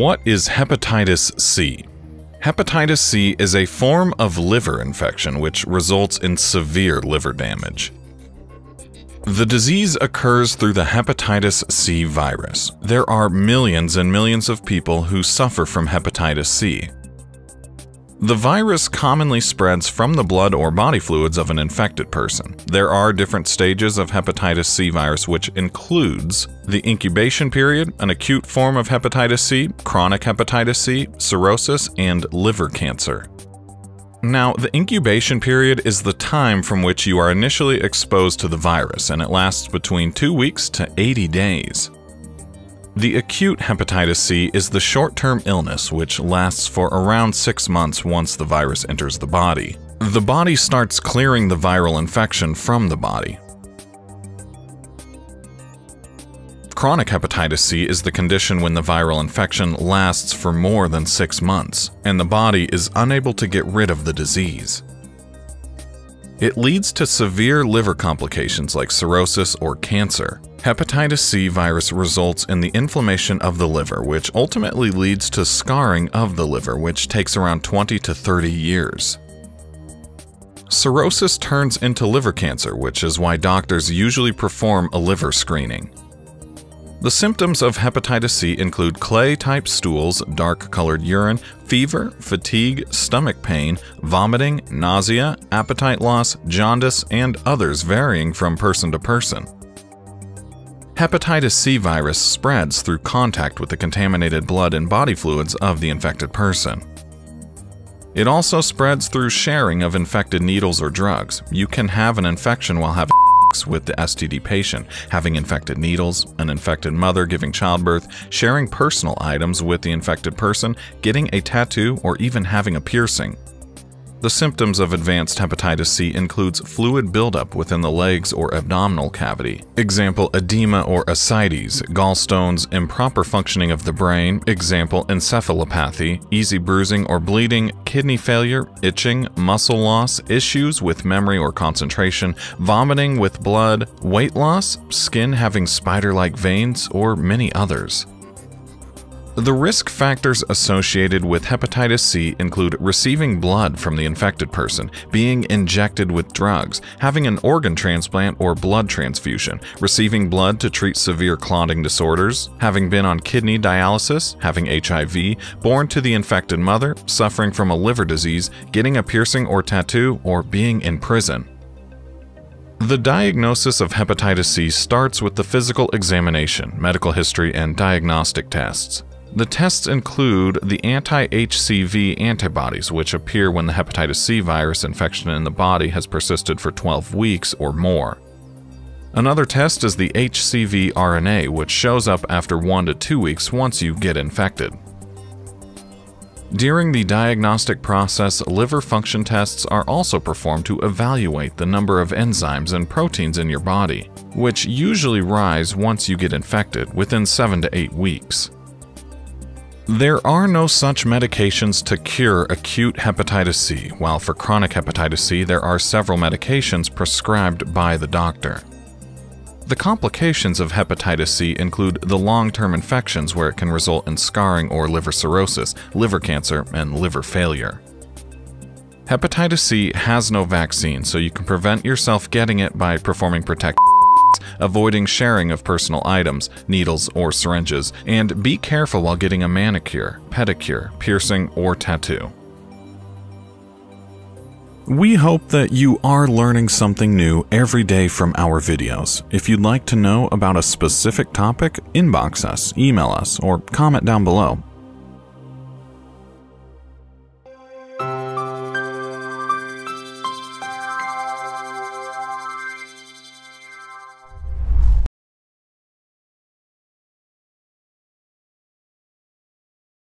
What is hepatitis C? Hepatitis C is a form of liver infection which results in severe liver damage. The disease occurs through the hepatitis C virus. There are millions and millions of people who suffer from hepatitis C. The virus commonly spreads from the blood or body fluids of an infected person. There are different stages of hepatitis C virus, which includes the incubation period, an acute form of hepatitis C, chronic hepatitis C, cirrhosis, and liver cancer. Now, the incubation period is the time from which you are initially exposed to the virus, and it lasts between 2 weeks to 80 days. The acute hepatitis C is the short-term illness which lasts for around 6 months once the virus enters the body. The body starts clearing the viral infection from the body. Chronic hepatitis C is the condition when the viral infection lasts for more than 6 months, and the body is unable to get rid of the disease. It leads to severe liver complications like cirrhosis or cancer. Hepatitis C virus results in the inflammation of the liver, which ultimately leads to scarring of the liver, which takes around 20 to 30 years. Cirrhosis turns into liver cancer, which is why doctors usually perform a liver screening. The symptoms of hepatitis C include clay-type stools, dark-colored urine, fever, fatigue, stomach pain, vomiting, nausea, appetite loss, jaundice, and others varying from person to person. Hepatitis C virus spreads through contact with the contaminated blood and body fluids of the infected person. It also spreads through sharing of infected needles or drugs. You can have an infection while having with the STD patient, having infected needles, an infected mother giving childbirth, sharing personal items with the infected person, getting a tattoo, or even having a piercing. The symptoms of advanced hepatitis C includes fluid buildup within the legs or abdominal cavity. Example, edema or ascites, gallstones, improper functioning of the brain, example, encephalopathy, easy bruising or bleeding, kidney failure, itching, muscle loss, issues with memory or concentration, vomiting with blood, weight loss, skin having spider-like veins, or many others. The risk factors associated with hepatitis C include receiving blood from the infected person, being injected with drugs, having an organ transplant or blood transfusion, receiving blood to treat severe clotting disorders, having been on kidney dialysis, having HIV, born to the infected mother, suffering from a liver disease, getting a piercing or tattoo, or being in prison. The diagnosis of hepatitis C starts with the physical examination, medical history, and diagnostic tests. The tests include the anti-HCV antibodies, which appear when the hepatitis C virus infection in the body has persisted for 12 weeks or more. Another test is the HCV RNA, which shows up after 1 to 2 weeks once you get infected. During the diagnostic process, liver function tests are also performed to evaluate the number of enzymes and proteins in your body, which usually rise once you get infected within 7 to 8 weeks. There are no such medications to cure acute hepatitis C, while for chronic hepatitis C there are several medications prescribed by the doctor. The complications of hepatitis C include the long-term infections where it can result in scarring or liver cirrhosis, liver cancer, and liver failure. Hepatitis C has no vaccine, so you can prevent yourself getting it by performing protective avoiding sharing of personal items, needles, or syringes, and be careful while getting a manicure, pedicure, piercing, or tattoo. We hope that you are learning something new every day from our videos. If you'd like to know about a specific topic, inbox us, email us, or comment down below.